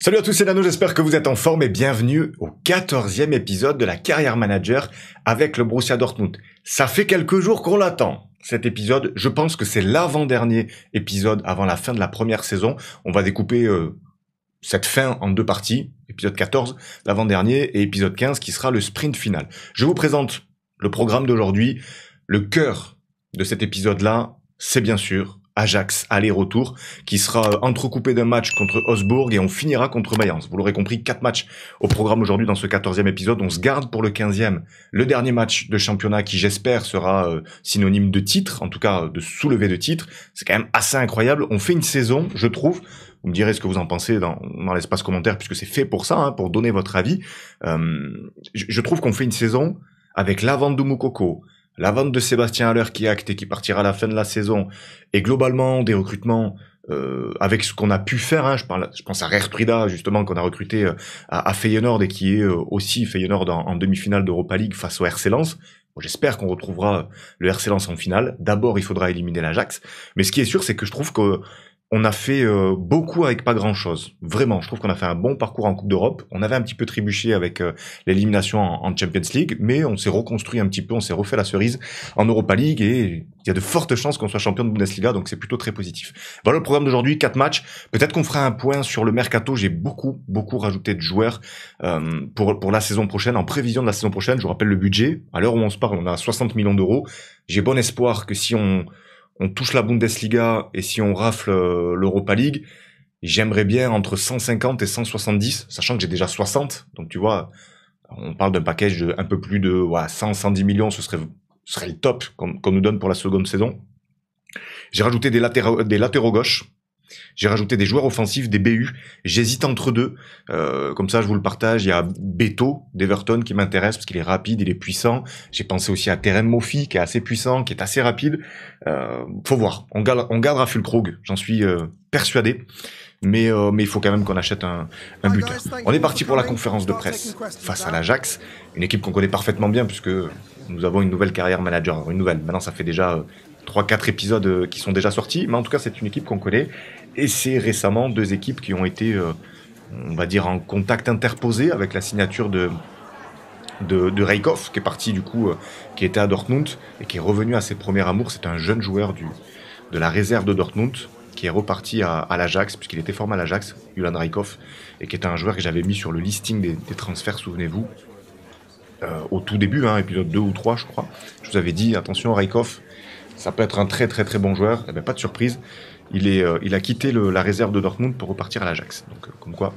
Salut à tous, c'est Nano, j'espère que vous êtes en forme et bienvenue au 14e épisode de la Carrière Manager avec le Borussia Dortmund. Ça fait quelques jours qu'on l'attend. Cet épisode, je pense que c'est l'avant-dernier épisode avant la fin de la première saison. On va découper euh, cette fin en deux parties. Épisode 14, l'avant-dernier, et épisode 15 qui sera le sprint final. Je vous présente le programme d'aujourd'hui. Le cœur de cet épisode-là, c'est bien sûr Ajax aller-retour, qui sera euh, entrecoupé d'un match contre Osbourg et on finira contre Mayence. Vous l'aurez compris, quatre matchs au programme aujourd'hui dans ce quatorzième épisode. On se garde pour le quinzième, le dernier match de championnat qui j'espère sera euh, synonyme de titre, en tout cas de soulever de titre. C'est quand même assez incroyable. On fait une saison, je trouve, vous me direz ce que vous en pensez dans, l'espace commentaire, puisque c'est fait pour ça, hein, pour donner votre avis. Euh, je, je trouve qu'on fait une saison avec l'avant de Moukoko, la vente de Sébastien Haller qui est actée, qui partira à la fin de la saison, et globalement des recrutements euh, avec ce qu'on a pu faire, hein, je, pense à Prida justement qu'on a recruté euh, à, à, Feyenoord et qui est euh, aussi Feyenoord en, demi-finale d'Europa League face au RC J'espère qu'on retrouvera le RC en finale. D'abord, il faudra éliminer l'Ajax. Mais ce qui est sûr, c'est que je trouve que on a fait euh, beaucoup avec pas grand chose. Vraiment, je trouve qu'on a fait un bon parcours en Coupe d'Europe. On avait un petit peu trébuché avec euh, l'élimination en, Champions League, mais on s'est reconstruit un petit peu, on s'est refait la cerise en Europa League et il y a de fortes chances qu'on soit champion de Bundesliga, donc c'est plutôt très positif. Voilà le programme d'aujourd'hui, quatre matchs. Peut-être qu'on fera un point sur le mercato. J'ai beaucoup, beaucoup rajouté de joueurs euh, pour pour la saison prochaine, en prévision de la saison prochaine. Je vous rappelle le budget. À l'heure où on se parle, on a 60 millions d'euros. J'ai bon espoir que si on on touche la Bundesliga et si on rafle euh, l'Europa League, j'aimerais bien entre 150 et 170, sachant que j'ai déjà 60. Donc tu vois, on parle d'un package de un peu plus de 100, 110 millions, ce serait, ce serait le top qu'on nous donne pour la seconde saison. J'ai rajouté des latéraux, des latéraux gauches. J'ai rajouté des joueurs offensifs, des BU. J'hésite entre deux. Euh, comme ça, je vous le partage. Il y a Beto d'Everton qui m'intéresse parce qu'il est rapide, il est puissant. J'ai pensé aussi à Terem Moffi qui est assez puissant, qui est assez rapide. Euh, faut voir. On, garde, on gardera Fulkrog, j'en suis euh, persuadé. Mais, euh, mais il faut quand même qu'on achète un, un buteur. On est parti pour la conférence de presse face à l'Ajax, une équipe qu'on connaît parfaitement bien puisque nous avons une nouvelle carrière manager. Une nouvelle. Maintenant, ça fait déjà 3-4 épisodes qui sont déjà sortis, mais en tout cas, c'est une équipe qu'on connaît et c'est récemment deux équipes qui ont été, euh, on va dire, en contact interposé avec la signature de, de, qui est parti du coup, euh, qui était à Dortmund et qui est revenu à ses premiers amours. C'est un jeune joueur de la réserve de Dortmund qui est reparti à, l'Ajax, puisqu'il était formé à l'Ajax, Julian Reikhoff, et qui était un joueur que j'avais mis sur le listing des, transferts, souvenez-vous, euh, au tout début, hein, épisode 2 ou 3, je crois. Je vous avais dit, attention, Reikhoff, ça peut être un très très très bon joueur. Eh ben, pas de surprise euh, il a quitté la réserve de Dortmund pour repartir à l'Ajax. Donc, euh, comme quoi,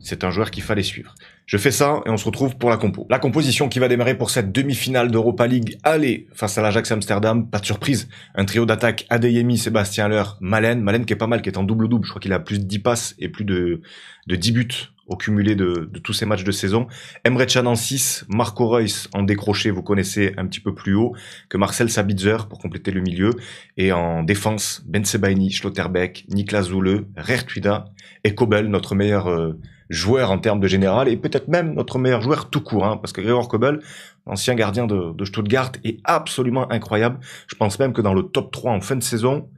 c'est un joueur qu'il fallait suivre. Je fais ça et on se retrouve pour la compo. La composition qui va démarrer pour cette demi-finale d'Europa League aller face à l'Ajax Amsterdam. Pas de surprise. Un trio d'attaque Adeyemi, Sébastien Haller, Malen. Malen qui est pas mal, qui est en double-double. Je crois qu'il a plus de 10 passes et plus de, de 10 buts au cumulé de, de tous ces matchs de saison. Emre Can en 6, Marco Reus en décroché, vous connaissez un petit peu plus haut, que Marcel Sabitzer pour compléter le milieu. Et en défense, Ben Sebaini, Schlotterbeck, Niklas Zule, Rertuida et Kobel, notre meilleur euh, joueur en termes de général, et peut-être même notre meilleur joueur tout court, hein, parce que Gregor Kobel, ancien gardien de, de Stuttgart, est absolument incroyable. Je pense même que dans le top 3 en fin de saison,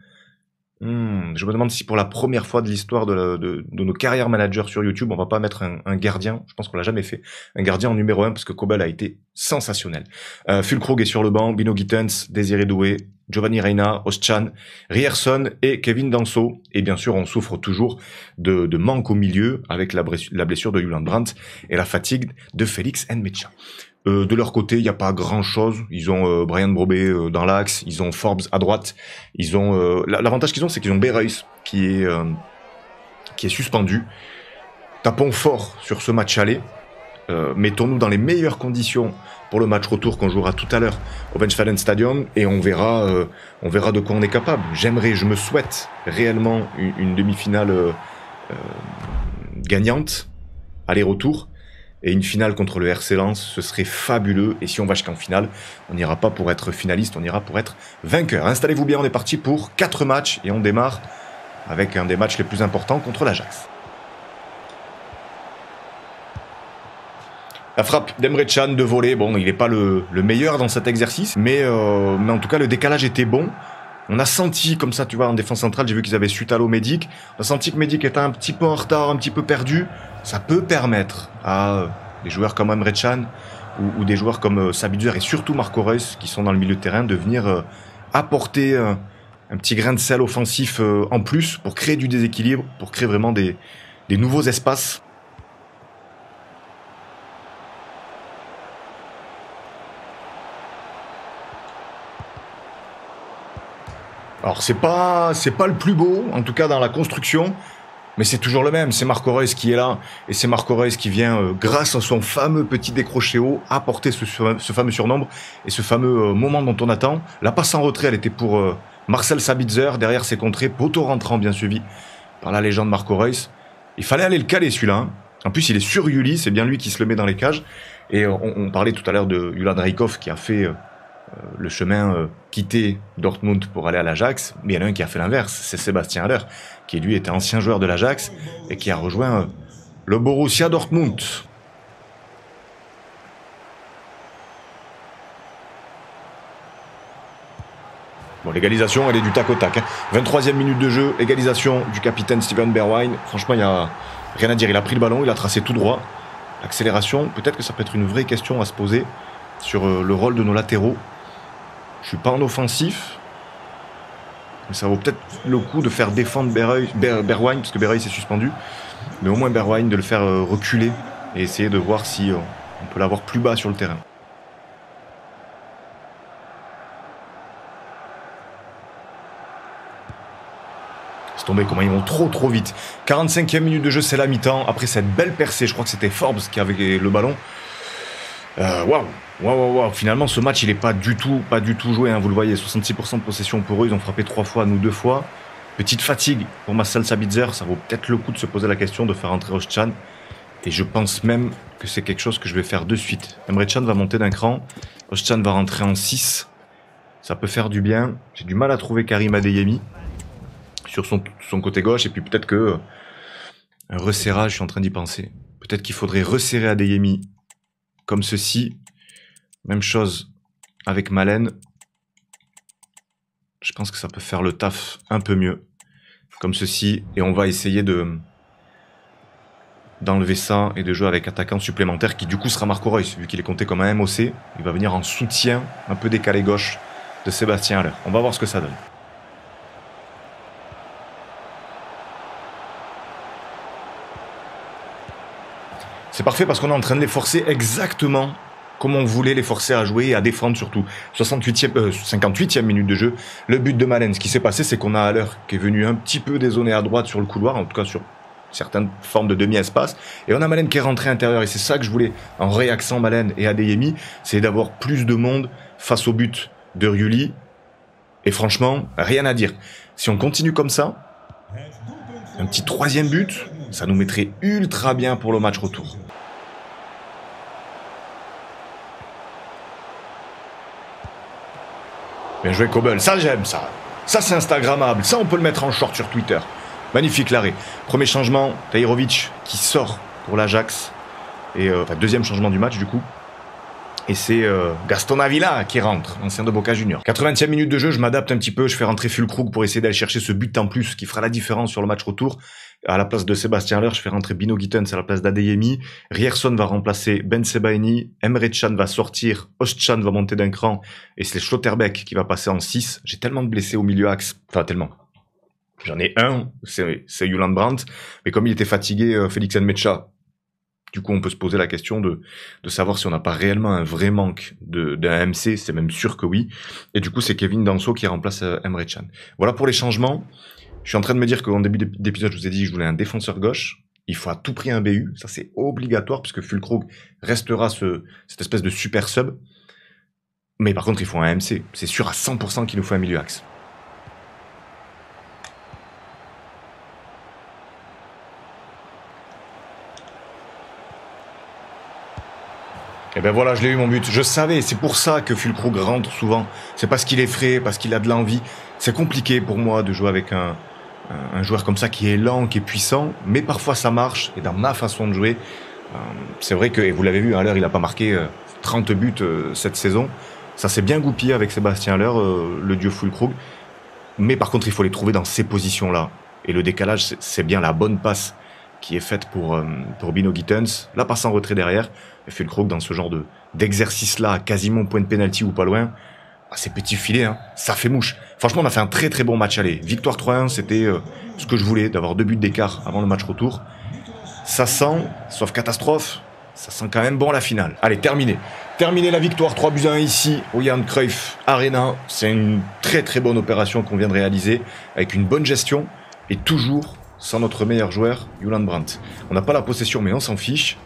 Hmm, je me demande si pour la première fois de l'histoire de, nos carrières managers sur YouTube, on va pas mettre un, un gardien, je pense qu'on l'a jamais fait, un gardien en numéro 1 parce que Kobel a été sensationnel. Euh, est sur le banc, Bino Gittens, Désiré Doué, Giovanni Reina, Oschan, Rierson et Kevin Danso. Et bien sûr, on souffre toujours de, manque au milieu avec la, la blessure de Julian Brandt et la fatigue de Félix Nmecha. Euh, de leur côté, il n'y a pas grand-chose. Ils ont euh, Brian Brobé euh, dans l'axe, ils ont Forbes à droite. Ils ont euh, l'avantage qu'ils ont, c'est qu'ils ont Bereus qui est euh, qui est suspendu. Tapons fort sur ce match aller. Mettons-nous dans les meilleures conditions pour le match retour qu'on jouera tout à l'heure au Westfalen Stadium et on verra on verra de quoi on est capable. J'aimerais, je me souhaite réellement une, une demi-finale gagnante aller-retour et une finale contre le RC Lens, ce serait fabuleux. Et si on va jusqu'en finale, on n'ira pas pour être finaliste, on ira pour être vainqueur. Installez-vous bien, on est parti pour 4 matchs et on démarre avec un des matchs les plus importants contre l'Ajax. La frappe d'Emre Can de voler, bon, il n'est pas le, le, meilleur dans cet exercice, mais, euh, mais en tout cas, le décalage était bon. On a senti, comme ça, tu vois, en défense centrale, j'ai vu qu'ils avaient Sutalo Medic. On a senti que Medic était un petit peu en retard, un petit peu perdu. Ça peut permettre à euh, des joueurs comme Emre Can ou, des joueurs comme euh, Sabitzer et surtout Marco Reus, qui sont dans le milieu de terrain, de venir euh, apporter un petit grain de sel offensif en plus pour créer du déséquilibre, pour créer vraiment des nouveaux espaces. Alors c'est pas c'est pas le plus beau, en tout cas dans la construction, mais c'est toujours le même. C'est Marco Reus qui est là et c'est Marco Reus qui vient, euh, grâce à son fameux petit décroché haut, apporter ce, fameux surnombre et ce fameux euh, moment dont on attend. La passe en retrait, elle était pour euh, Marcel Sabitzer derrière ses contrées, poteau rentrant bien suivi par la légende Marco Reus. Il fallait aller le caler celui-là. Hein. En plus, il est sur Yuli, c'est bien lui qui se le met dans les cages. Et on, parlait tout à l'heure de Yulan Reikov qui a fait le chemin euh, quitté Dortmund pour aller à l'Ajax, mais il y en a un qui a fait l'inverse, c'est Sébastien Haller, qui lui était ancien joueur de l'Ajax et qui a rejoint euh, le Borussia Dortmund. Bon, l'égalisation, elle est du tac au tac. 23e hein. minute de jeu, égalisation du capitaine Steven Berwine. Franchement, il n'y a rien à dire. Il a pris le ballon, il a tracé tout droit. L'accélération, peut-être que ça peut être une vraie question à se poser sur le rôle de nos latéraux. Je suis pas en offensif. Mais ça vaut peut-être le coup de faire défendre Berwine, parce que Berwine s'est suspendu. Mais au moins Berwine de le faire euh, reculer et essayer de voir si euh, on peut l'avoir plus bas sur le terrain. C'est tombé comment ils vont trop trop vite. 45e minute de jeu, c'est la mi-temps. Après cette belle percée, je crois que c'était Forbes qui avait le ballon. Euh, waouh Waouh, waouh, Finalement, ce match, il est pas du tout, pas du tout joué. Hein, vous le voyez, 66% de possession pour eux. Ils ont frappé trois fois, nous deux fois. Petite fatigue pour Marcel Sabitzer. Ça vaut peut-être le coup de se poser la question de faire entrer Oschan. Et je pense même que c'est quelque chose que je vais faire de suite. Emre Chan va monter d'un cran. Oschan va rentrer en 6. Ça peut faire du bien. J'ai du mal à trouver Karim Adeyemi sur son, son côté gauche. Et puis peut-être que un resserrage, je suis en train d'y penser. Peut-être qu'il faudrait resserrer Adeyemi comme ceci même chose avec Malen. Je pense que ça peut faire le taf un peu mieux. Comme ceci. Et on va essayer de d'enlever ça et de jouer avec attaquant supplémentaire qui du coup sera Marco Reus vu qu'il est compté comme un MOC. Il va venir en soutien un peu décalé gauche de Sébastien Haller. On va voir ce que ça donne. C'est parfait parce qu'on est en train de les forcer exactement comme on voulait les forcer à jouer et à défendre surtout. 68e, 58e euh, minute de jeu. Le but de Malen, ce qui s'est passé, c'est qu'on a l'heure qui est venu un petit peu dézoner à droite sur le couloir, en tout cas sur certaines formes de demi-espace. Et on a Malen qui est rentré intérieur. Et c'est ça que je voulais, en réaxant Malen et Adeyemi, c'est d'avoir plus de monde face au but de Riuli. Et franchement, rien à dire. Si on continue comme ça, un petit troisième but, ça nous mettrait ultra bien pour le match retour. Bien joué Cobble, ça j'aime ça. Ça c'est Instagrammable, ça on peut le mettre en short sur Twitter. Magnifique l'arrêt. Premier changement, Tahirovic qui sort pour l'Ajax. Et euh, deuxième changement du match du coup. Et c'est euh, Gaston Avila qui rentre, ancien de Boca Junior. 80e minute de jeu, je m'adapte un petit peu, je fais rentrer Fulkrug pour essayer d'aller chercher ce but en plus qui fera la différence sur le match retour. À la place de Sébastien Haller, je fais rentrer Bino Gittens à la place d'Adeyemi. Rierson va remplacer Ben Sebaini. Emre Can va sortir. Ostchan va monter d'un cran. Et c'est Schlotterbeck qui va passer en 6. J'ai tellement de blessés au milieu axe. Enfin, tellement. J'en ai un, c'est Yuland Brandt. Mais comme il était fatigué, euh, Félix Nmecha du coup, on peut se poser la question de, de savoir si on n'a pas réellement un vrai manque d'un MC, c'est même sûr que oui. Et du coup, c'est Kevin Danso qui remplace euh, Emre Can. Voilà pour les changements. Je suis en train de me dire qu'en début d'épisode, je vous ai dit que je voulais un défenseur gauche. Il faut à tout prix un BU. Ça, c'est obligatoire puisque Fulkrug restera ce, cette espèce de super sub. Mais par contre, il faut un MC. C'est sûr à 100% qu'il nous faut un milieu axe. Et eh ben voilà, je l'ai eu mon but. Je savais, c'est pour ça que Fulkrug rentre souvent. C'est parce qu'il est frais, parce qu'il a de l'envie. C'est compliqué pour moi de jouer avec un, un, joueur comme ça qui est lent, qui est puissant, mais parfois ça marche. Et dans ma façon de jouer, euh, c'est vrai que, et vous l'avez vu, à l'heure, il n'a pas marqué 30 euh, buts euh, cette saison. Ça s'est bien goupillé avec Sébastien Haller, le dieu Fulkrug. Mais par contre, il faut les trouver dans ces positions-là. Et le décalage, c'est bien la bonne passe qui est faite pour, euh, pour Bino Gittens. La passe en retrait derrière. Et Fulkrug dans ce genre de d'exercice-là, quasiment point de pénalty ou pas loin. Ah, ces petits filets, hein, ça fait mouche. Franchement, on a fait un très très bon match aller. Victoire 3-1, c'était euh, ce que je voulais, d'avoir deux buts d'écart avant le match retour. Ça sent, sauf catastrophe, ça sent quand même bon la finale. Allez, terminé. Terminé la victoire 3 buts 1 ici au Jan Cruyff Arena. C'est une très très bonne opération qu'on vient de réaliser avec une bonne gestion et toujours sans notre meilleur joueur, Julian Brandt. On n'a pas la possession mais on s'en fiche.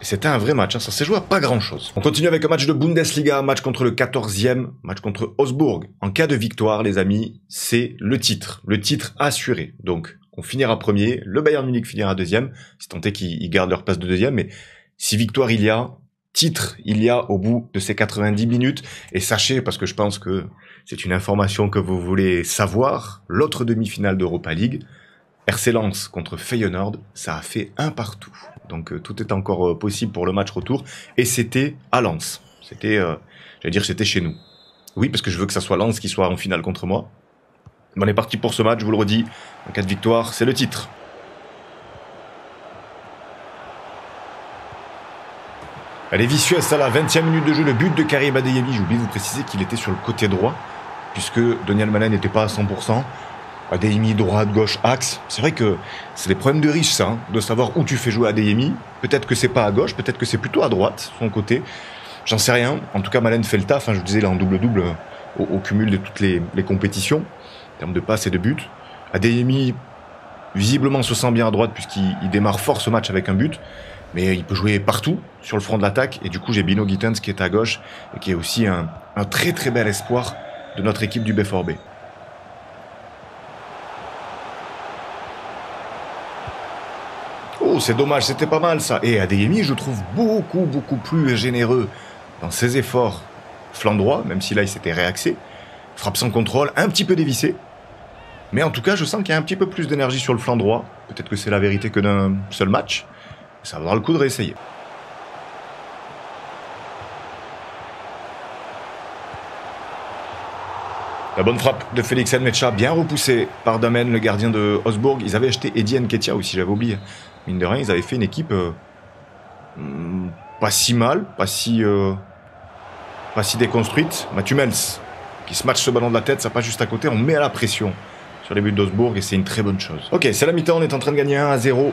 C'était un vrai match, hein. ça s'est joué à pas grand chose. On continue avec un match de Bundesliga, match contre le 14e, match contre Augsburg. En cas de victoire, les amis, c'est le titre, le titre assuré. Donc, on finira premier, le Bayern Munich finira deuxième, si tant est qu'ils gardent leur place de deuxième, mais si victoire il y a, titre il y a au bout de ces 90 minutes, et sachez, parce que je pense que c'est une information que vous voulez savoir, l'autre demi-finale d'Europa League, RC Lens contre Feyenoord, ça a fait un partout. Donc euh, tout est encore euh, possible pour le match retour. Et c'était à Lens. C'était, euh, j'allais dire, c'était chez nous. Oui, parce que je veux que ça soit Lens qui soit en finale contre moi. on est parti pour ce match, je vous le redis. En cas de victoire, c'est le titre. Elle est vicieuse, ça, la 20e minute de jeu. Le but de Karim Adeyemi, j'ai oublié de vous préciser qu'il était sur le côté droit, puisque Daniel Manet n'était pas à 100%. Adeyemi, droite, gauche, axe. C'est vrai que c'est des problèmes de riches, ça, hein, de savoir où tu fais jouer Adeyemi. Peut-être que c'est pas à gauche, peut-être que c'est plutôt à droite, son côté. J'en sais rien. En tout cas, Malen fait le taf. Hein, je vous disais, là, en double-double, euh, au, cumul de toutes les, compétitions, en termes de passes et de buts. Adeyemi, visiblement, se sent bien à droite, puisqu'il démarre fort ce match avec un but. Mais il peut jouer partout sur le front de l'attaque. Et du coup, j'ai Bino Gittens qui est à gauche et qui est aussi un, un très très bel espoir de notre équipe du B4B. Oh, c'est dommage, c'était pas mal ça. Et Adeyemi, je trouve beaucoup, beaucoup plus généreux dans ses efforts flanc droit, même si là il s'était réaxé. Frappe sans contrôle, un petit peu dévissé. Mais en tout cas, je sens qu'il y a un petit peu plus d'énergie sur le flanc droit. Peut-être que c'est la vérité que d'un seul match. Ça va avoir le coup de réessayer. La bonne frappe de Félix Elmecha, bien repoussée par Damen, le gardien de Osbourg. Ils avaient acheté Eddie Nketia aussi, j'avais oublié mine de rien, ils avaient fait une équipe euh, pas si mal, pas si, euh, pas si déconstruite. Mathieu Mels, qui se match ce ballon de la tête, ça passe juste à côté, on met à la pression sur les buts d'Osbourg et c'est une très bonne chose. Ok, c'est la mi-temps, on est en train de gagner 1 à 0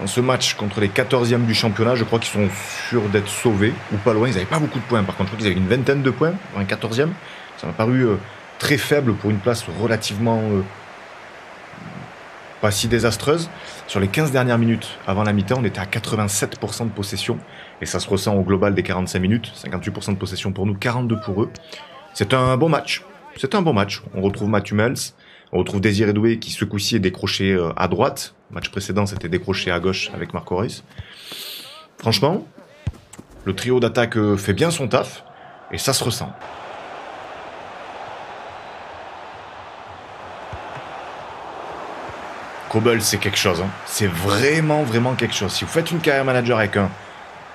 dans ce match contre les 14e du championnat. Je crois qu'ils sont sûrs d'être sauvés ou pas loin. Ils n'avaient pas beaucoup de points par contre, je crois qu'ils avaient une vingtaine de points un 14e. Ça m'a paru euh, très faible pour une place relativement pas si désastreuse. Sur les 15 dernières minutes avant la mi-temps, on était à 87% de possession. Et ça se ressent au global des 45 minutes. 58% de possession pour nous, 42 pour eux. C'est un bon match. C'est un bon match. On retrouve Mathieu Mels. On retrouve Désiré Doué qui ce coup-ci est décroché euh, à droite. Match précédent, c'était décroché à gauche avec Marco Reus. Franchement, le trio d'attaque euh, fait bien son taf. Et ça se ressent. Cobble, c'est quelque chose. Hein. C'est vraiment, vraiment quelque chose. Si vous faites une carrière manager avec un,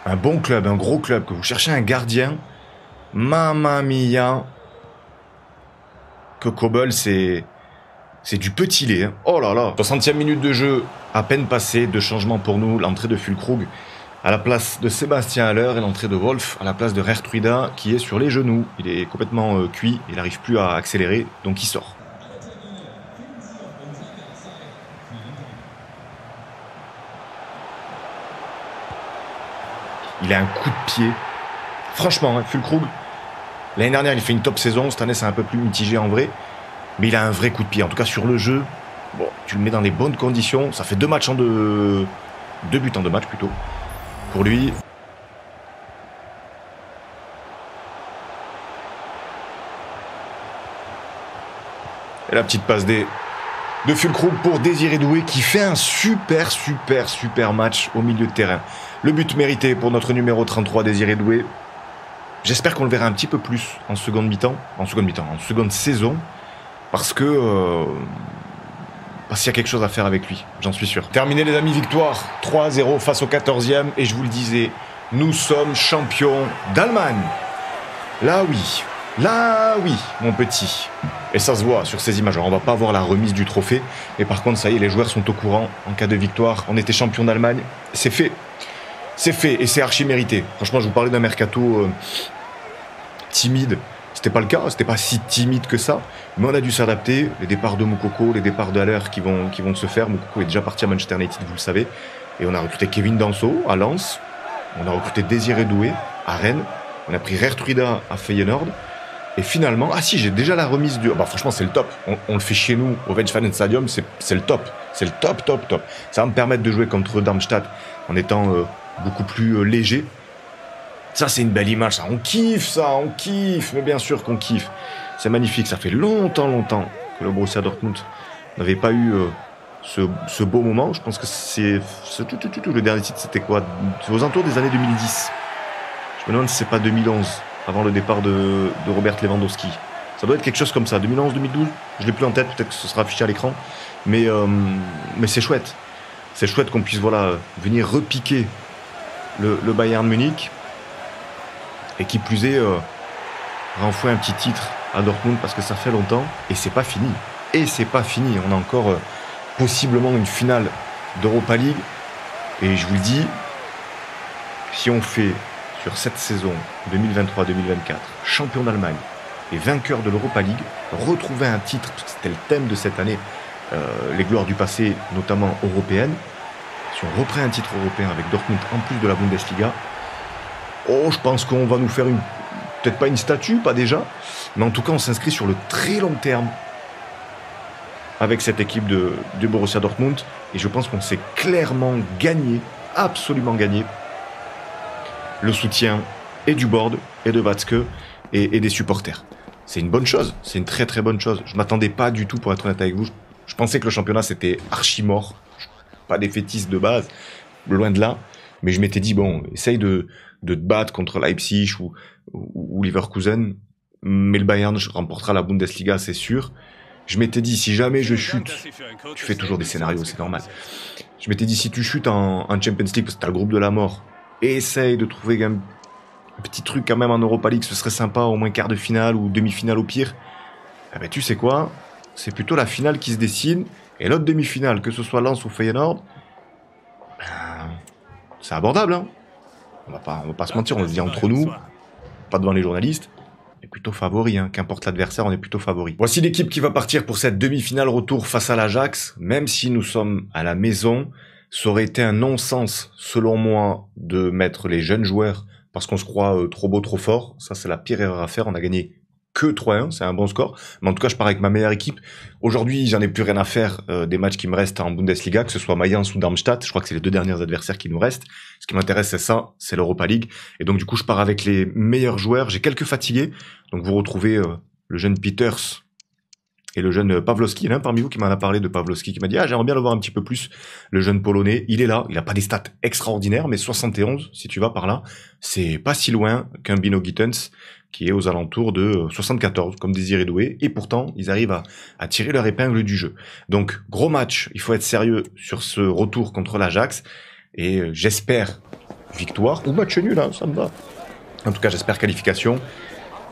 un bon club, un gros club, que vous cherchez un gardien, mamma mia, que Cobble, c'est... C'est du petit lait. Hein. Oh là là 60e minute de jeu, à peine passé, de changement pour nous. L'entrée de Fulkrug à la place de Sébastien Haller et l'entrée de Wolf à la place de Rertruida qui est sur les genoux. Il est complètement euh, cuit, il n'arrive plus à accélérer, donc il sort. Il a un coup de pied. Franchement, hein, l'année dernière, il fait une top saison. Cette année, c'est un peu plus mitigé en vrai. Mais il a un vrai coup de pied. En tout cas, sur le jeu, bon, tu le mets dans les bonnes conditions. Ça fait deux matchs en deux. Deux buts en deux matchs plutôt. Pour lui. Et la petite passe des de Fulkrug pour Désiré Doué qui fait un super, super, super match au milieu de terrain. Le but mérité pour notre numéro 33, Désiré Doué. J'espère qu'on le verra un petit peu plus en seconde mi-temps, en seconde mi-temps, en seconde saison, parce que euh, parce qu'il y a quelque chose à faire avec lui, j'en suis sûr. Terminé les amis, victoire 3-0 face au 14e, et je vous le disais, nous sommes champions d'Allemagne. Là oui, Là, oui, mon petit. Et ça se voit sur ces images. Alors, on va pas voir la remise du trophée. Mais par contre, ça y est, les joueurs sont au courant. En cas de victoire, on était champion d'Allemagne. C'est fait. C'est fait et c'est archi mérité. Franchement, je vous parlais d'un mercato euh, timide. C'était pas le cas, c'était pas si timide que ça, mais on a dû s'adapter. Les départs de Moukoko, les départs vont, qui vont se faire. Moukoko est déjà parti à Manchester United, vous le savez. Et on a recruté Kevin Danso à Lens. On a recruté Désiré Doué à Rennes. On a pris Rertruida à Feyenoord. Et finalement, ah si, j'ai déjà la remise du. Bah franchement, c'est le top. On, le fait chez nous au Westfalen Stadium, c'est le top. C'est le top, top, top. Ça va me permettre de jouer contre Darmstadt en étant euh, beaucoup plus euh, léger. Ça, c'est une belle image, ça. On kiffe, ça, on kiffe. Mais bien sûr qu'on kiffe. C'est magnifique. Ça fait longtemps, longtemps que le Borussia Dortmund n'avait pas eu euh, ce, beau moment. Je pense que c'est. Le dernier titre, c'était quoi? Aux alentours des années 2010. Je me demande si c'est pas 2011, avant le départ de, Robert Lewandowski. Ça doit être quelque chose comme ça. 2011-2012, je l'ai plus en tête, peut-être que ce sera affiché à l'écran. Mais, euh, mais c'est chouette. C'est chouette qu'on puisse voilà, venir repiquer le, Bayern Munich et qui plus est, euh, renfouer un petit titre à Dortmund parce que ça fait longtemps et c'est pas fini. Et c'est pas fini. On a encore euh, possiblement une finale d'Europa League. Et je vous le dis, si on fait sur cette saison 2023-2024 champion d'Allemagne et vainqueur de l'Europa League, retrouver un titre, c'était le thème de cette année, euh, les gloires du passé, notamment européennes. Si on reprend un titre européen avec Dortmund en plus de la Bundesliga, Oh, je pense qu'on va nous faire une. Peut-être pas une statue, pas déjà. Mais en tout cas, on s'inscrit sur le très long terme avec cette équipe de Borussia Dortmund. Et je pense qu'on s'est clairement gagné, absolument gagné, le soutien et du board, et de Watzke, et, des supporters. C'est une bonne chose, c'est une très très bonne chose. Je m'attendais pas du tout, pour être honnête avec vous. Je pensais que le championnat c'était archi mort. Pas des fétistes de base, loin de là. Mais je m'étais dit, bon, essaye de, de te battre contre Leipzig ou, ou, Leverkusen, mais le Bayern remportera la Bundesliga, c'est sûr. Je m'étais dit, si jamais je chute, tu fais toujours des scénarios, c'est normal. Je m'étais dit, si tu chutes en, Champions League, parce que t'as le groupe de la mort, essaye de trouver un, petit truc quand même en Europa League, ce serait sympa, au moins quart de finale ou demi-finale au pire. Eh ben, tu sais quoi? C'est plutôt la finale qui se dessine, et l'autre demi-finale, que ce soit Lens ou Feyenoord, ben, c'est abordable, hein on va pas, on va pas se mentir, on le dit entre nous, pas devant les journalistes. On est plutôt favori, hein. qu'importe l'adversaire, on est plutôt favori. Voici l'équipe qui va partir pour cette demi-finale retour face à l'Ajax. Même si nous sommes à la maison, ça aurait été un non-sens, selon moi, de mettre les jeunes joueurs parce qu'on se croit euh, trop beau, trop fort. Ça, c'est la pire erreur à faire. On a gagné que 3-1, c'est un bon score. Mais en tout cas, je pars avec ma meilleure équipe. Aujourd'hui, j'en ai plus rien à faire euh, des matchs qui me restent en Bundesliga, que ce soit Mayence ou Darmstadt. Je crois que c'est les deux derniers adversaires qui nous restent. Ce qui m'intéresse, c'est ça, c'est l'Europa League. Et donc, du coup, je pars avec les meilleurs joueurs. J'ai quelques fatigués. Donc, vous retrouvez euh, le jeune Peters et le jeune Pavlovski. Il y en parmi vous qui m'en a parlé de Pavlovski, qui m'a dit, ah, j'aimerais bien le voir un petit peu plus, le jeune Polonais. Il est là. Il a pas des stats extraordinaires, mais 71, si tu vas par là, c'est pas si loin qu'un Bino Gittens qui est aux alentours de 74, comme Désiré Doué, et pourtant, ils arrivent à, tirer leur épingle du jeu. Donc, gros match, il faut être sérieux sur ce retour contre l'Ajax, et euh, j'espère victoire, ou match nul, hein, ça me va. En tout cas, j'espère qualification,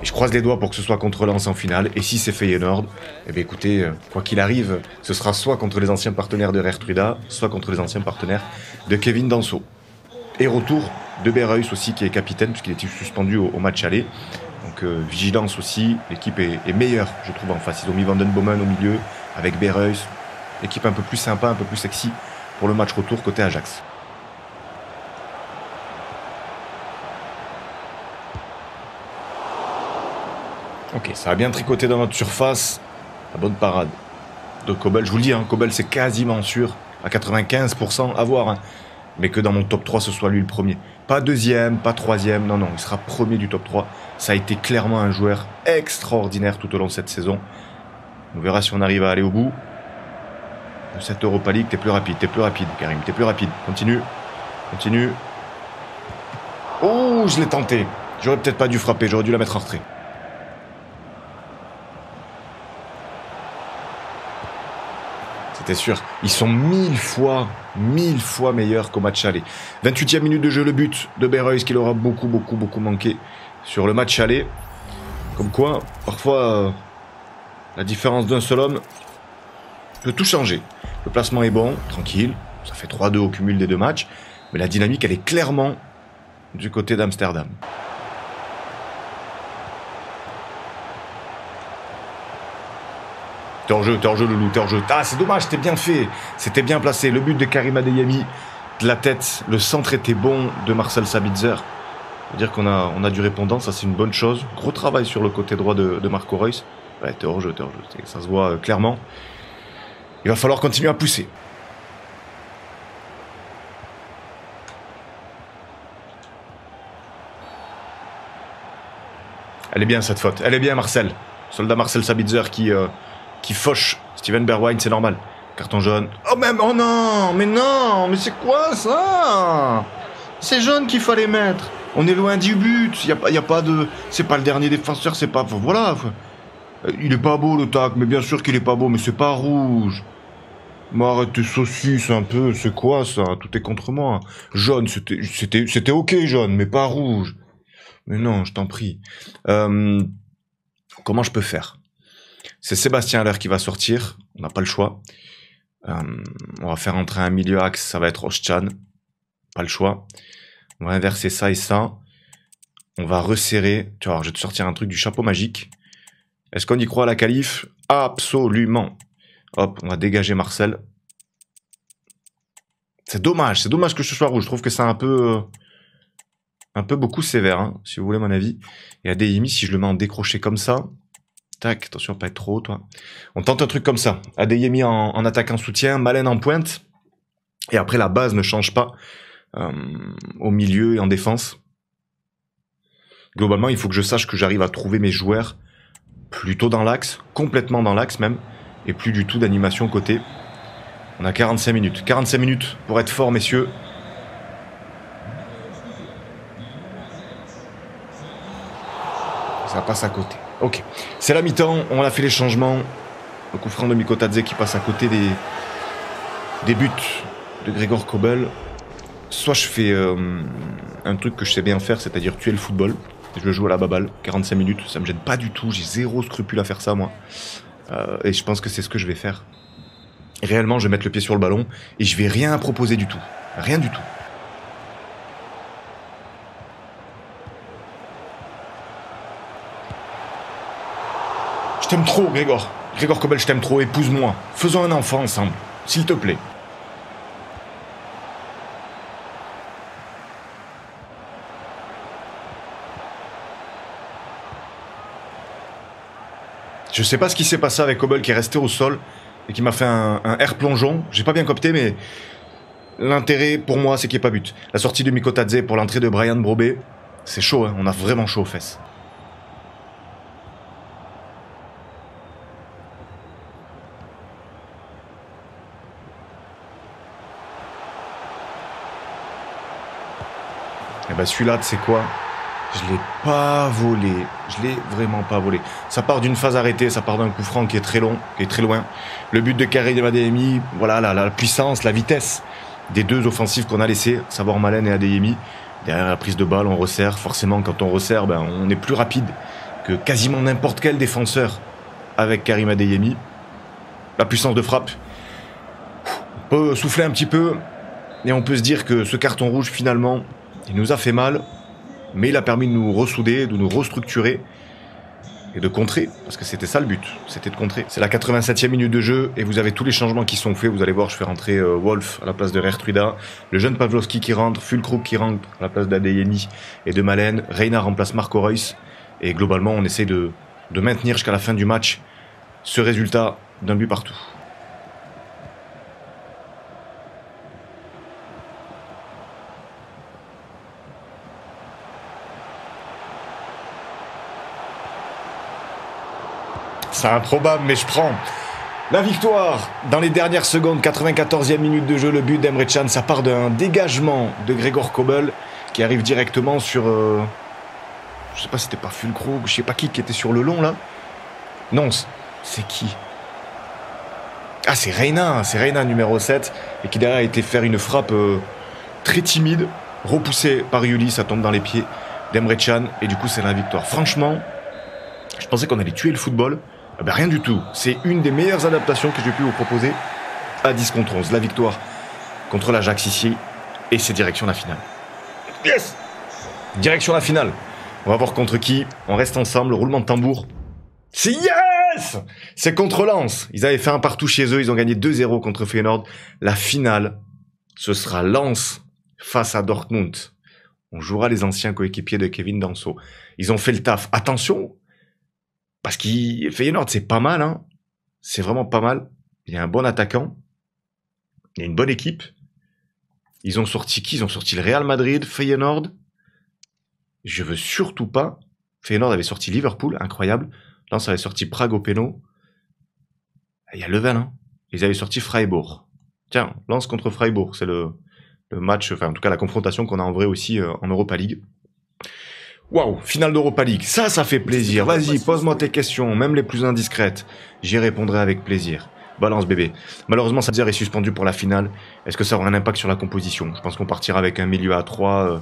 et je croise les doigts pour que ce soit contre Lens en finale, et si c'est Feyenoord, eh écoutez, euh, quoi qu'il arrive, ce sera soit contre les anciens partenaires de Rertruida, soit contre les anciens partenaires de Kevin Danso. Et retour de Berreus aussi, qui est capitaine, puisqu'il était suspendu au match aller. Donc euh, vigilance aussi, l'équipe est, meilleure, je trouve, en face. Ils ont mis Vandenbomen au milieu, avec Bereus. Équipe un peu plus sympa, un peu plus sexy pour le match retour côté Ajax. Ok, ça a bien tricoté dans notre surface. La bonne parade de Kobel. Je vous le dis, hein, Kobel c'est quasiment sûr, à 95% à voir. Hein. Mais que dans mon top 3, ce soit lui le premier. Pas deuxième, pas troisième, non, non, il sera premier du top 3. Ça a été clairement un joueur extraordinaire tout au long de cette saison. On verra si on arrive à aller au bout. Cette Europa League, t'es plus rapide, t'es plus rapide, Karim, t'es plus rapide. Continue, continue. Oh, je l'ai tenté. J'aurais peut-être pas dû frapper, j'aurais dû la mettre en retrait. C'était sûr. Ils sont mille fois, mille fois meilleurs qu'au match aller. 28e minute de jeu, le but de Bereus qui leur aura beaucoup, beaucoup, beaucoup manqué sur le match aller. Comme quoi, parfois, euh, la différence d'un seul homme peut tout changer. Le placement est bon, tranquille, ça fait 3-2 au cumul des deux matchs, mais la dynamique, elle est clairement du côté d'Amsterdam. T'es en jeu, t'es en jeu, Loulou, t'es en jeu. Ah, c'est dommage, c'était bien fait. C'était bien placé. Le but de Karim Adeyemi, de la tête, le centre était bon de Marcel Sabitzer. C'est-à-dire qu'on a, du répondant, ça c'est une bonne chose. Gros travail sur le côté droit de, Marco Reus. Ouais, t'es hors jeu, t'es hors jeu. Ça se voit euh, clairement. Il va falloir continuer à pousser. Elle est bien cette faute. Elle est bien Marcel. Soldat Marcel Sabitzer qui, euh, qui fauche Steven Berwine, c'est normal. Carton jaune. Oh même, oh non, mais non, mais c'est quoi ça? C'est jaune qu'il fallait mettre. On est loin du but. Il a, a c'est pas le dernier défenseur, c'est pas, voilà. Il est pas beau le tac, mais bien sûr qu'il est pas beau, mais c'est pas rouge. Mais arrête tes un peu, c'est quoi ça? Tout est contre moi. Jaune, c'était ok jaune, mais pas rouge. Mais non, je t'en prie. Euh, comment je peux faire? C'est Sébastien Aller qui va sortir. On n'a pas le choix. Euh, on va faire entrer un milieu axe, ça va être Oschan. Pas le choix. On va inverser ça et ça. On va resserrer. Tu vois, je vais te sortir un truc du chapeau magique. Est-ce qu'on y croit à la qualif? Absolument. Hop, on va dégager Marcel. C'est dommage, c'est dommage que ce soit rouge. Je trouve que c'est un peu... Un peu beaucoup sévère, hein, si vous voulez mon avis. Et Adeyemi, si je le mets en décroché comme ça... Tac, attention, pas être trop toi. On tente un truc comme ça. Adeyemi en, en attaque en soutien, Malen en pointe. Et après, la base ne change pas. Euh, au milieu et en défense. Globalement, il faut que je sache que j'arrive à trouver mes joueurs plutôt dans l'axe, complètement dans l'axe même, et plus du tout d'animation côté. On a 45 minutes. 45 minutes pour être fort, messieurs. Ça passe à côté. Ok. C'est la mi-temps. On a fait les changements. Le coup franc de Mikotadze qui passe à côté des, des buts de Grégor Kobel soit je fais euh, un truc que je sais bien faire, c'est-à-dire tuer le football. Je joue à la baballe, 45 minutes, ça me gêne pas du tout, j'ai zéro scrupule à faire ça moi. Euh, et je pense que c'est ce que je vais faire. réellement, je vais mettre le pied sur le ballon et je vais rien proposer du tout. Rien du tout. Je t'aime trop, Grégor. Grégor Kobel, je t'aime trop, épouse-moi. Faisons un enfant ensemble, s'il te plaît. Je sais pas ce qui s'est passé avec Cobble qui est resté au sol et qui m'a fait un, air plongeon. J'ai pas bien copté, mais l'intérêt pour moi, c'est qu'il n'y ait pas but. La sortie de Mikotadze pour l'entrée de Brian Brobé, c'est chaud, hein. on a vraiment chaud aux fesses. Ben celui-là, c'est quoi? Je l'ai pas volé. Je l'ai vraiment pas volé. Ça part d'une phase arrêtée, ça part d'un coup franc qui est très long, qui est très loin. Le but de Carré de Adeyemi, voilà la, la, puissance, la vitesse des deux offensives qu'on a laissées, savoir Malen et Adeyemi. Derrière la prise de balle, on resserre. Forcément, quand on resserre, ben, on est plus rapide que quasiment n'importe quel défenseur avec Karim Adeyemi. La puissance de frappe. On peut souffler un petit peu et on peut se dire que ce carton rouge, finalement, il nous a fait mal mais il a permis de nous ressouder, de nous restructurer et de contrer, parce que c'était ça le but, c'était de contrer. C'est la 87e minute de jeu et vous avez tous les changements qui sont faits. Vous allez voir, je fais rentrer euh, Wolf à la place de Rertruida, le jeune Pavlovski qui rentre, Fulkrug qui rentre à la place d'Adeyemi et de Malen, Reina remplace Marco Reus et globalement on essaie de, de maintenir jusqu'à la fin du match ce résultat d'un but partout. C'est improbable, mais je prends. La victoire dans les dernières secondes, 94e minute de jeu, le but d'Emre Can, ça part d'un dégagement de Grégor Kobel qui arrive directement sur. Euh, je sais pas si c'était pas Fulcro, je sais pas qui qui était sur le long là. Non, c'est qui? Ah, c'est Reina, c'est Reina numéro 7 et qui derrière a été faire une frappe euh, très timide, repoussée par Yuli, ça tombe dans les pieds d'Emre Can et du coup c'est la victoire. Franchement, Je pensais qu'on allait tuer le football. Eh ben, rien du tout. C'est une des meilleures adaptations que j'ai pu vous proposer à 10 contre 11. La victoire contre l'Ajax ici. Et c'est direction la finale. Yes Direction la finale. On va voir contre qui. On reste ensemble. Roulement de tambour. C'est yes C'est contre Lens. Ils avaient fait un partout chez eux. Ils ont gagné 2-0 contre Feyenoord. La finale, ce sera Lens face à Dortmund. On jouera les anciens coéquipiers de Kevin Danso. Ils ont fait le taf. Attention, parce qu'il Feyenoord, c'est pas mal. Hein. C'est vraiment pas mal. Il y a un bon attaquant. Il y a une bonne équipe. Ils ont sorti qui? Ils ont sorti le Real Madrid, Feyenoord. Je veux surtout pas. Feyenoord avait sorti Liverpool, incroyable. Lens avait sorti Prague au péno. Il y a Level, hein. Ils avaient sorti Freiburg. Tiens, Lens contre Freiburg, c'est le, le match, enfin en tout cas la confrontation qu'on a en vrai aussi euh, en Europa League. Waouh, finale d'Europa League, ça, ça fait plaisir. Vas-y, pose-moi tes questions, même les plus indiscrètes. J'y répondrai avec plaisir. Balance bébé. Malheureusement, Sadir est suspendu pour la finale. Est-ce que ça aura un impact sur la composition? Je pense qu'on partira avec un milieu à 3. Euh,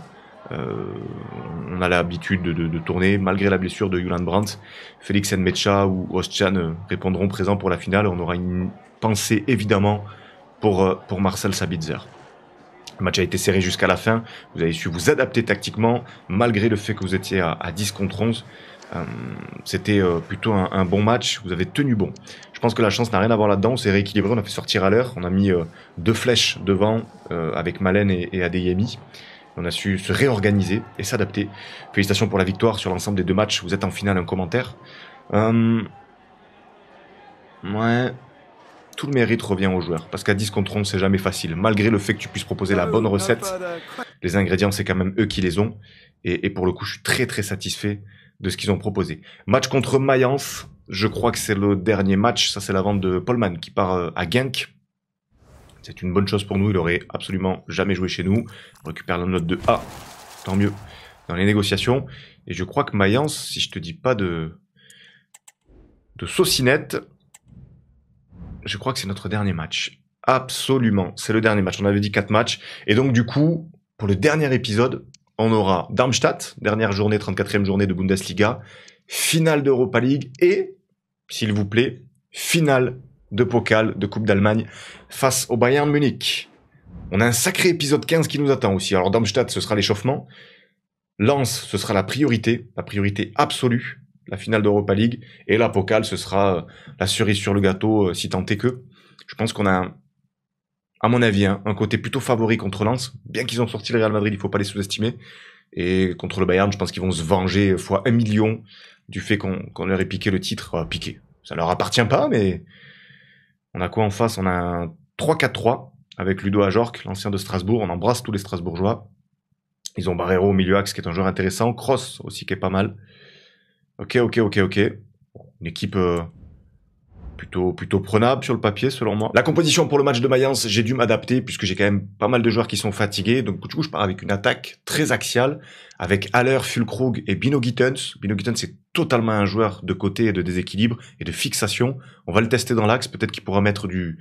euh, on a l'habitude de, tourner, malgré la blessure de Julian Brandt. Félix Nmecha ou Ostjan euh, répondront présents pour la finale. On aura une pensée évidemment pour, pour Marcel Sabitzer. Le match a été serré jusqu'à la fin. Vous avez su vous adapter tactiquement, malgré le fait que vous étiez à, 10 contre 11. Euh, c'était euh, plutôt un, bon match. Vous avez tenu bon. Je pense que la chance n'a rien à voir là-dedans. On s'est rééquilibré. On a fait sortir à l'heure. On a mis euh, deux flèches devant avec Malen et, et Adeyemi. On a su se réorganiser et s'adapter. Félicitations pour la victoire sur l'ensemble des deux matchs. Vous êtes en finale, un commentaire. Ouais, tout le mérite revient aux joueurs. Parce qu'à 10 contre 11, c'est jamais facile. Malgré le fait que tu puisses proposer la bonne recette, les ingrédients, c'est quand même eux qui les ont. Et, pour le coup, je suis très très satisfait de ce qu'ils ont proposé. Match contre Mayence, je crois que c'est le dernier match. Ça, c'est la vente de Polman qui part euh, à Genk. C'est une bonne chose pour nous. Il aurait absolument jamais joué chez nous. On récupère la note de A. Tant mieux. Dans les négociations. Et je crois que Mayence, si je te dis pas de, de saucinette, je crois que c'est notre dernier match. Absolument, c'est le dernier match. On avait dit quatre matchs. Et donc du coup, pour le dernier épisode, on aura Darmstadt, dernière journée, 34e journée de Bundesliga, finale d'Europa League et, s'il vous plaît, finale de Pokal de Coupe d'Allemagne face au Bayern Munich. On a un sacré épisode 15 qui nous attend aussi. Alors Darmstadt, ce sera l'échauffement. Lens, ce sera la priorité, la priorité absolue la finale d'Europa League. Et la Pokal, ce sera euh, la cerise sur le gâteau, euh, si tant est que. Je pense qu'on a, à mon avis, hein, un côté plutôt favori contre Lens. Bien qu'ils ont sorti le Real Madrid, il faut pas les sous-estimer. Et contre le Bayern, je pense qu'ils vont se venger fois un million du fait qu'on leur ait piqué le titre. piqué. Ça leur appartient pas, mais on a quoi en face? On a un 3-4-3 avec Ludo Ajorc, l'ancien de Strasbourg. On embrasse tous les Strasbourgeois. Ils ont Barrero au milieu axe qui est un joueur intéressant. Cross aussi qui est pas mal. Ok, ok, ok, ok. Une équipe euh, plutôt, plutôt prenable sur le papier, selon moi. La composition pour le match de Mayence, j'ai dû m'adapter puisque j'ai quand même pas mal de joueurs qui sont fatigués. Donc, du coup, je pars avec une attaque très axiale avec Haller, Fulkrug et Bino Gittens. Bino Gittens, c'est totalement un joueur de côté et de déséquilibre et de fixation. On va le tester dans l'axe. Peut-être qu'il pourra mettre du,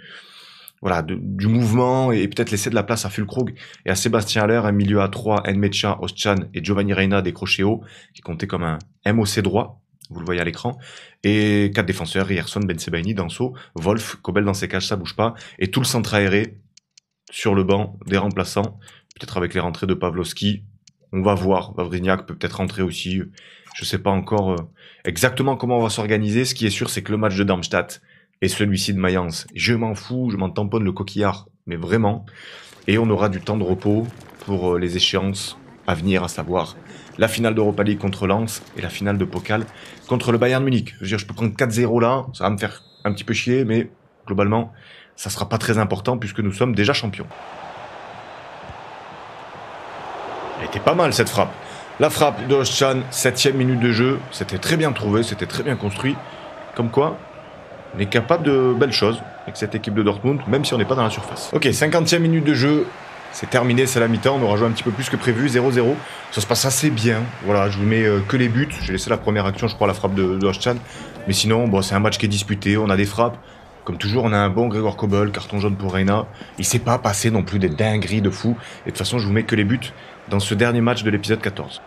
voilà, du mouvement et peut-être laisser de la place à Fulkrug et à Sébastien Haller, un milieu à 3, Nmecha, Ostchan et Giovanni Reina décroché haut, qui comptait comme un MOC droit, vous le voyez à l'écran, et quatre défenseurs, Rierson, Ben Sebaini, Danso, Wolf, Kobel dans ses cages, ça bouge pas, et tout le centre aéré sur le banc des remplaçants, peut-être avec les rentrées de Pavlovski, on va voir, Vavrignac peut peut-être rentrer aussi, je sais pas encore euh, exactement comment on va s'organiser, ce qui est sûr c'est que le match de Darmstadt, et celui-ci de Mayence. Je m'en fous, je m'en tamponne le coquillard, mais vraiment. Et on aura du temps de repos pour euh, les échéances à venir, à savoir la finale d'Europa League contre Lens et la finale de Pokal contre le Bayern Munich. Je veux dire, je peux prendre 4-0 là, ça va me faire un petit peu chier, mais globalement, ça sera pas très important puisque nous sommes déjà champions. Elle était pas mal cette frappe. La frappe de Oschan, septième minute de jeu, c'était très bien trouvé, c'était très bien construit. Comme quoi, on est capable de belles choses avec cette équipe de Dortmund, même si on n'est pas dans la surface. Ok, 50e minute de jeu, c'est terminé, c'est la mi-temps, on aura joué un petit peu plus que prévu, 0-0. Ça se passe assez bien, voilà, je vous mets euh, que les buts, j'ai laissé la première action, je crois, la frappe de, de Mais sinon, bon, c'est un match qui est disputé, on a des frappes. Comme toujours, on a un bon Gregor Kobel, carton jaune pour Reina. Il s'est pas passé non plus des dingueries de fou. Et de toute façon, je vous mets que les buts dans ce dernier match de l'épisode 14.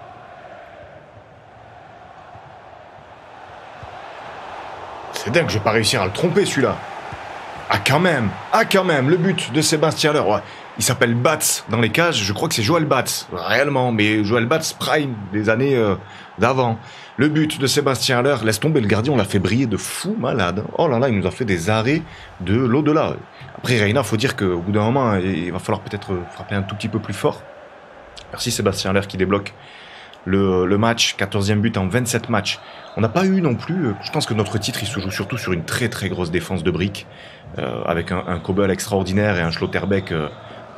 C'est dingue, je vais pas réussir à le tromper celui-là. Ah quand même, ah quand même, le but de Sébastien Leur. Il s'appelle Bats dans les cages, je crois que c'est Joël Bats, réellement, mais Joël Bats prime des années euh, d'avant. Le but de Sébastien Haller, laisse tomber le gardien, on l'a fait briller de fou malade. Oh là là, il nous a fait des arrêts de l'au-delà. Après Reina, faut dire qu'au bout d'un moment, il va falloir peut-être frapper un tout petit peu plus fort. Merci Sébastien Haller qui débloque le, match, 14e but en 27 matchs. On n'a pas eu non plus, je pense que notre titre, il se joue surtout sur une très très grosse défense de briques, euh, avec un, Kobel extraordinaire et un Schlotterbeck euh,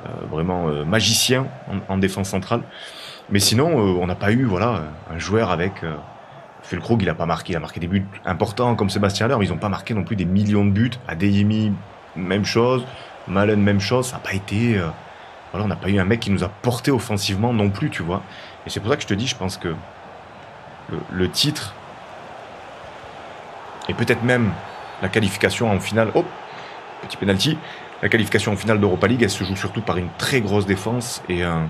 euh, vraiment magicien en, en, défense centrale. Mais sinon, on n'a pas eu voilà un joueur avec Fulkrug, il a pas marqué, il a marqué des buts importants comme Sébastien Haller, mais ils n'ont pas marqué non plus des millions de buts. Adeyemi, même chose. Malen, même chose. Ça n'a pas été. Euh, voilà, on n'a pas eu un mec qui nous a porté offensivement non plus, tu vois. Et c'est pour ça que je te dis, je pense que le, titre et peut-être même la qualification en finale. Oh, petit penalty. La qualification en finale d'Europa League, elle se joue surtout par une très grosse défense et un,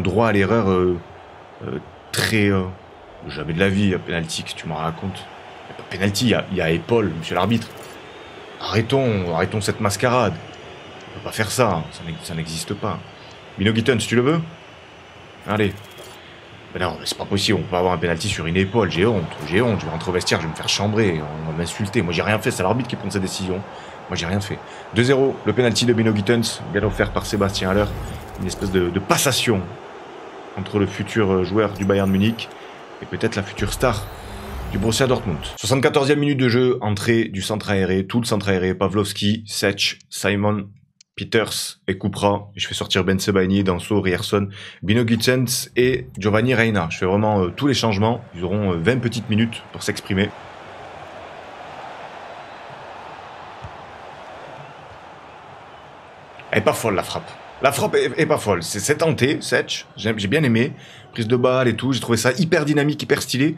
droit à l'erreur euh, euh, très. Euh, jamais de la vie, à penalty, que tu m'en racontes. Il n'y a pas penalty, il y a, épaule, monsieur l'arbitre. Arrêtons, arrêtons cette mascarade. On peut pas faire ça, ça n'existe pas. Bino si tu le veux Allez. Mais non, c'est pas possible, on peut avoir un penalty sur une épaule, j'ai honte, j'ai honte, je vais rentrer je vais me faire chambrer, on va m'insulter. Moi j'ai rien fait, c'est l'arbitre qui prend sa décision. Moi j'ai rien fait. 2-0, le penalty de Bino Gittens, bien offert par Sébastien Haller. Une espèce de, de passation entre le futur joueur du Bayern Munich et peut-être la future star du Borussia Dortmund. 74e minute de jeu, entrée du centre aéré, tout le centre aéré, Pavlovski, Sech, Simon, Peters et Kupra. Je fais sortir Ben Sebaini, Danso, Rierson, Bino Gitsens et Giovanni Reina. Je fais vraiment euh, tous les changements. Ils auront 20 euh, petites minutes pour s'exprimer. Elle est pas folle la frappe. La frappe est, pas folle. C'est tenté, Setch. J'ai bien aimé. Prise de balle et tout. J'ai trouvé ça hyper dynamique, hyper stylé.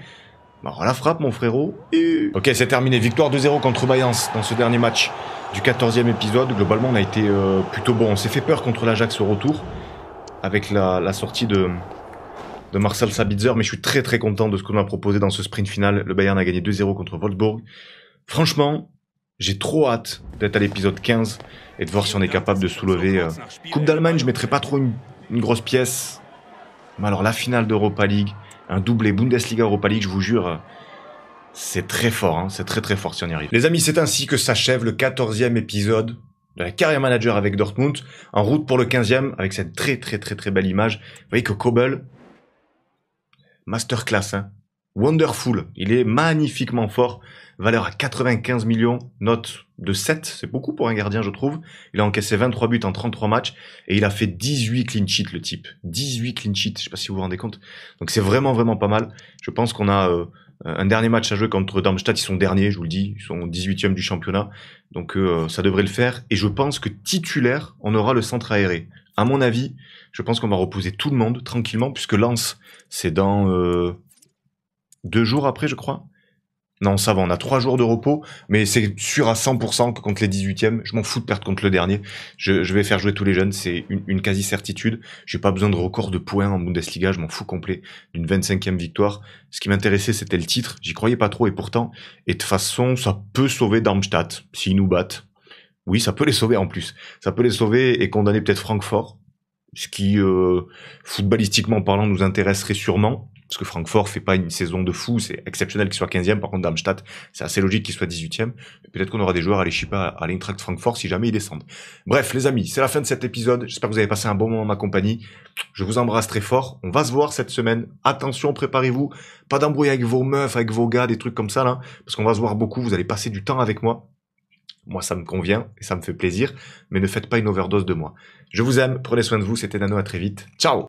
Bon, la frappe, mon frérot. Et... Ok, c'est terminé. Victoire 2-0 contre Mayence dans ce dernier match du 14e épisode. Globalement, on a été euh, plutôt bon. On s'est fait peur contre l'Ajax au retour avec la, sortie de, de Marcel Sabitzer. Mais je suis très très content de ce qu'on a proposé dans ce sprint final. Le Bayern a gagné 2-0 contre Wolfsburg. Franchement, j'ai trop hâte d'être à l'épisode 15 et de voir si on est capable de soulever. Euh, Coupe d'Allemagne, je mettrais pas trop une, grosse pièce. Mais alors la finale d'Europa League, un doublé Bundesliga Europa League, je vous jure, c'est très fort, hein, c'est très très fort si on y arrive. Les amis, c'est ainsi que s'achève le 14e épisode de la carrière manager avec Dortmund, en route pour le 15e avec cette très très très très belle image. Vous voyez que Kobel, masterclass, hein, wonderful, il est magnifiquement fort valeur à 95 millions, note de 7, c'est beaucoup pour un gardien je trouve. Il a encaissé 23 buts en 33 matchs et il a fait 18 clean sheets le type. 18 clean sheets, je sais pas si vous vous rendez compte. Donc c'est vraiment vraiment pas mal. Je pense qu'on a euh, un dernier match à jouer contre Darmstadt, ils sont derniers, je vous le dis, ils sont 18e du championnat. Donc euh, ça devrait le faire et je pense que titulaire, on aura le centre aéré. À mon avis, je pense qu'on va reposer tout le monde tranquillement puisque Lens, c'est dans euh, deux jours après, je crois. Non, ça va, on a trois jours de repos, mais c'est sûr à 100% que contre les 18e, je m'en fous de perdre contre le dernier. Je, vais faire jouer tous les jeunes, c'est une, quasi-certitude. J'ai pas besoin de record de points en Bundesliga, je m'en fous complet d'une 25e victoire. Ce qui m'intéressait, c'était le titre. J'y croyais pas trop, et pourtant, et de façon, ça peut sauver Darmstadt, s'ils nous battent. Oui, ça peut les sauver en plus. Ça peut les sauver et condamner peut-être Francfort, ce qui, euh, footballistiquement parlant, nous intéresserait sûrement parce que Francfort fait pas une saison de fou, c'est exceptionnel qu'il soit 15e, par contre Darmstadt, c'est assez logique qu'il soit 18e. Peut-être qu'on aura des joueurs à l'échipa à l'Eintracht Francfort si jamais ils descendent. Bref, les amis, c'est la fin de cet épisode. J'espère que vous avez passé un bon moment en ma compagnie. Je vous embrasse très fort. On va se voir cette semaine. Attention, préparez-vous. Pas d'embrouille avec vos meufs, avec vos gars, des trucs comme ça, là. Parce qu'on va se voir beaucoup. Vous allez passer du temps avec moi. Moi, ça me convient et ça me fait plaisir. Mais ne faites pas une overdose de moi. Je vous aime. Prenez soin de vous. C'était Nano. À très vite. Ciao!